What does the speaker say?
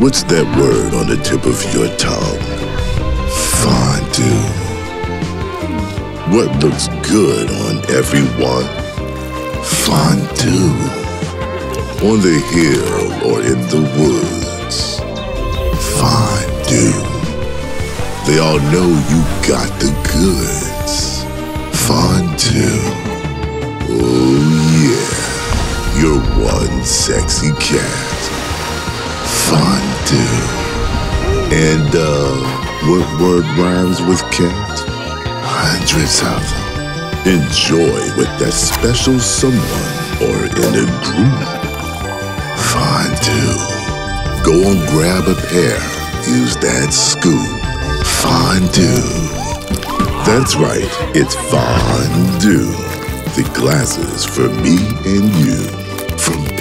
What's that word on the tip of your tongue? Fondue. What looks good on everyone? Fondue. On the hill or in the woods? Fondue. They all know you got the goods. Fondue. Oh yeah. You're one sexy cat. Fondue. And uh what word rhymes with cat? Hundreds of them. Enjoy with that special someone or in a group. Fondue. Go and grab a pair. Use that scoop. Fondue. That's right, it's fondue. The glasses for me and you from.